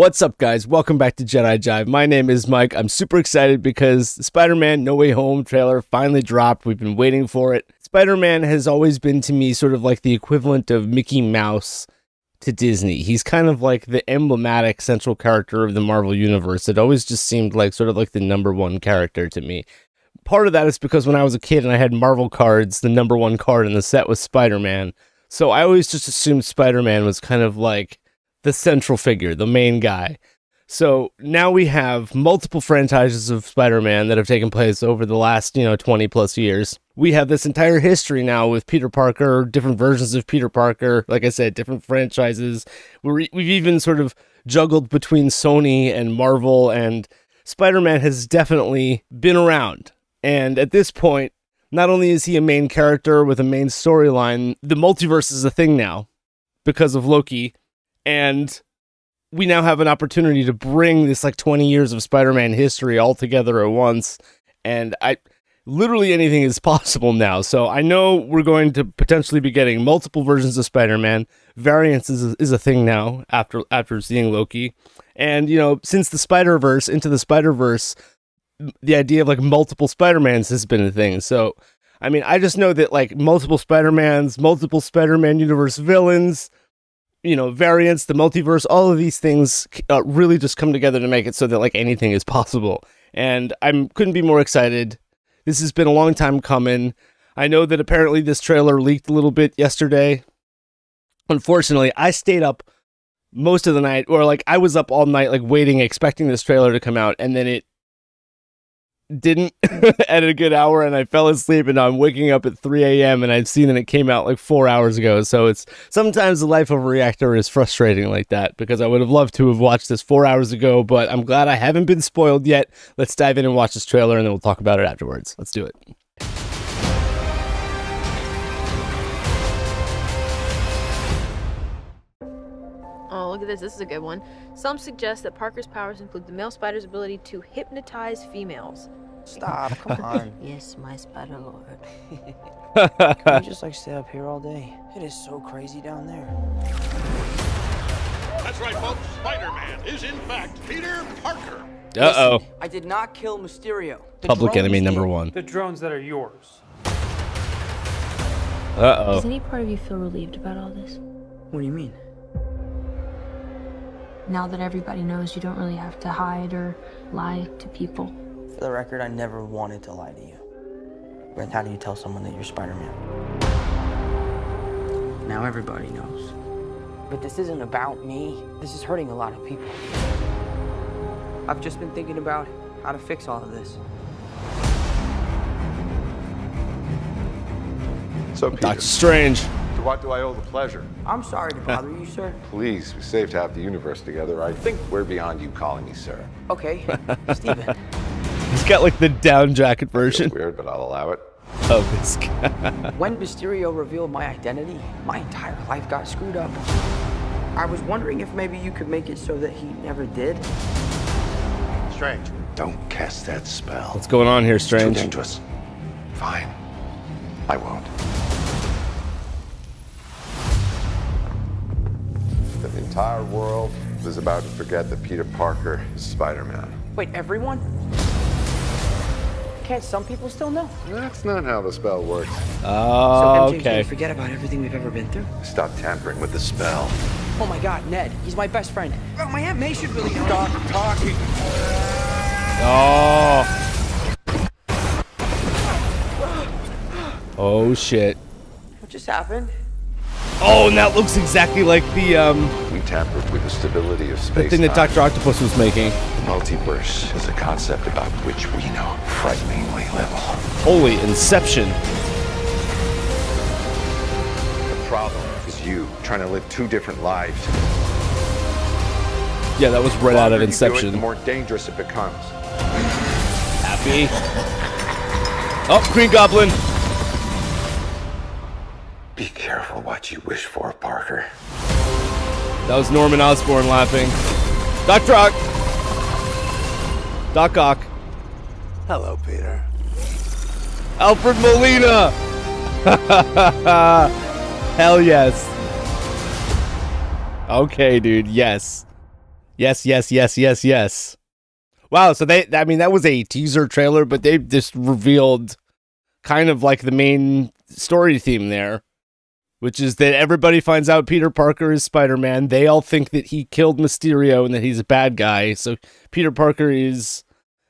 What's up, guys? Welcome back to Jedi Jive. My name is Mike. I'm super excited because the Spider Man No Way Home trailer finally dropped. We've been waiting for it. Spider Man has always been to me sort of like the equivalent of Mickey Mouse to Disney. He's kind of like the emblematic central character of the Marvel Universe. It always just seemed like sort of like the number one character to me. Part of that is because when I was a kid and I had Marvel cards, the number one card in the set was Spider Man. So I always just assumed Spider Man was kind of like the central figure, the main guy. So now we have multiple franchises of Spider-Man that have taken place over the last, you know, 20 plus years. We have this entire history now with Peter Parker, different versions of Peter Parker, like I said, different franchises. we we've even sort of juggled between Sony and Marvel and Spider-Man has definitely been around. And at this point, not only is he a main character with a main storyline, the multiverse is a thing now because of Loki and we now have an opportunity to bring this like 20 years of Spider-Man history all together at once and I literally anything is possible now. So I know we're going to potentially be getting multiple versions of Spider-Man. Variants is a, is a thing now after after seeing Loki. And you know, since the Spider-Verse into the Spider-Verse the idea of like multiple Spider-Mans has been a thing. So I mean, I just know that like multiple Spider-Mans, multiple Spider-Man universe villains, you know variants the multiverse all of these things uh, really just come together to make it so that like anything is possible. And i couldn't be more excited. This has been a long time coming. I know that apparently this trailer leaked a little bit yesterday. Unfortunately i stayed up most of the night or like i was up all night like waiting expecting this trailer to come out and then it didn't at a good hour and I fell asleep and I'm waking up at 3 a.m. and I've seen that it came out like four hours ago. So it's sometimes the life of a reactor is frustrating like that because I would have loved to have watched this four hours ago, but I'm glad I haven't been spoiled yet. Let's dive in and watch this trailer and then we'll talk about it afterwards. Let's do it. Look at this. This is a good one. Some suggest that Parker's powers include the male spider's ability to hypnotize females. Stop, come on. yes, my spider lord. Can you just like stay up here all day? It is so crazy down there. That's right, folks. Spider-Man is in fact Peter Parker. Uh oh. I did not kill Mysterio. The Public enemy number one. The drones that are yours. Uh oh. Does any part of you feel relieved about all this? What do you mean? Now that everybody knows you don't really have to hide or lie to people. For the record, I never wanted to lie to you. But how do you tell someone that you're Spider-Man? Now everybody knows. But this isn't about me. This is hurting a lot of people. I've just been thinking about how to fix all of this. So, Peter, Doctor Strange. To what do I owe the pleasure? I'm sorry to bother you, sir. Please, we saved half the universe together. I think we're beyond you calling me sir. Okay, Stephen. He's got like the down jacket version Weird, but I'll allow it. Oh, this guy. When Mysterio revealed my identity, my entire life got screwed up. I was wondering if maybe you could make it so that he never did. Strange. Don't cast that spell. What's going on here, It's Strange? Too dangerous. Fine. I won't. The entire world is about to forget that Peter Parker is Spider-Man. Wait, everyone? Can't some people still know? That's not how the spell works. Oh, so MJ, can okay. you forget about everything we've ever been through? Stop tampering with the spell. Oh my god, Ned, he's my best friend. Oh, my Aunt May should really know. Stop talking. Oh. Oh shit. What just happened? Oh, and that looks exactly like the um We tampered with the stability of space. the thing that Doctor Octopus was making. The Multiverse is a concept about which we know frighteningly little. Holy Inception. The problem is you trying to live two different lives. Yeah, that was right out of do it, Inception. the more dangerous it becomes. Happy. Oh, Green Goblin. Be careful what you wish for, Parker. That was Norman Osborn laughing. Doc Ock. Doc Ock. Hello, Peter. Alfred Molina. Hell yes. Okay, dude. Yes. Yes, yes, yes, yes, yes. Wow, so they I mean that was a teaser trailer, but they just revealed kind of like the main story theme there, which is that everybody finds out Peter Parker is Spider-Man. They all think that he killed Mysterio and that he's a bad guy. So Peter Parker is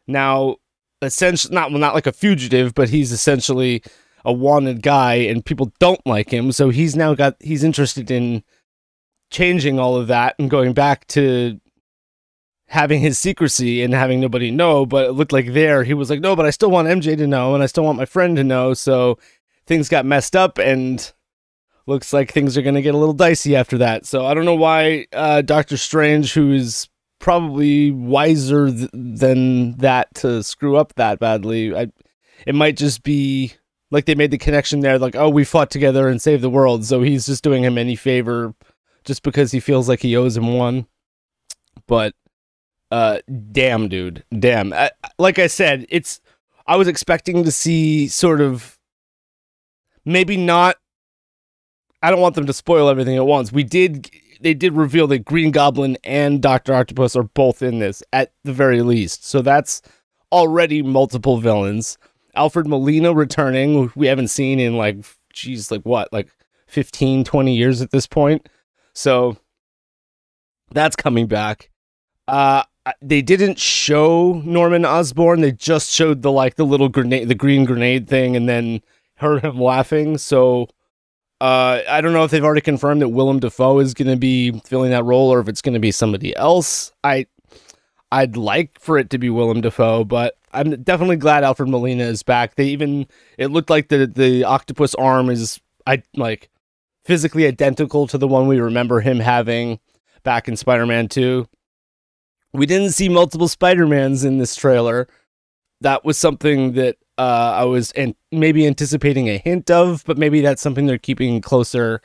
now essentially not not like a fugitive, but he's essentially a wanted guy and people don't like him. So he's now got he's interested in changing all of that and going back to having his secrecy and having nobody know. But it looked like there he was like, no, but I still want MJ to know and I still want my friend to know. So things got messed up and looks like things are going to get a little dicey after that. So I don't know why uh, Doctor Strange, who is probably wiser th- than that to screw up that badly, I, it might just be like they made the connection there, like, oh, we fought together and saved the world. So he's just doing him any favor just because he feels like he owes him one. But uh, damn, dude, damn. I, like I said, it's. I was expecting to see sort of, maybe not. I don't want them to spoil everything at once. We did. They did reveal that Green Goblin and Doctor Octopus are both in this at the very least. So that's already multiple villains. Alfred Molina returning, we haven't seen in like, geez, like what, like 15, 20 years at this point. So that's coming back. Uh, they didn't show Norman Osborn. They just showed the like the little grenade, the green grenade thing, and then heard him laughing. So uh, I don't know if they've already confirmed that Willem Dafoe is going to be filling that role, or if it's going to be somebody else. I I'd like for it to be Willem Dafoe, but I'm definitely glad Alfred Molina is back. They even it looked like the the octopus arm is I like physically identical to the one we remember him having back in Spider-Man 2 we didn't see multiple Spider-Mans in this trailer. That was something that uh, I was and maybe anticipating a hint of, but maybe that's something they're keeping closer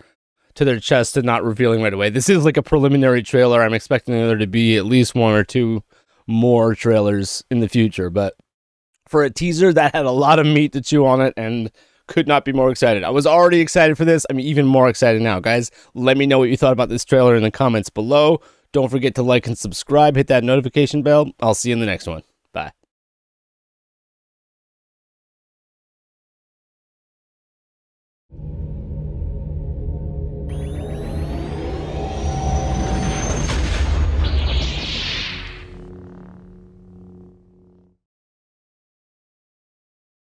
to their chest and not revealing right away. This is like a preliminary trailer. I'm expecting there to be at least one or two more trailers in the future, but for a teaser that had a lot of meat to chew on it and could not be more excited. I was already excited for this. I'm even more excited now. Guys, let me know what you thought about this trailer in the comments below. Don't forget to like and subscribe, hit that notification bell. I'll see you in the next one.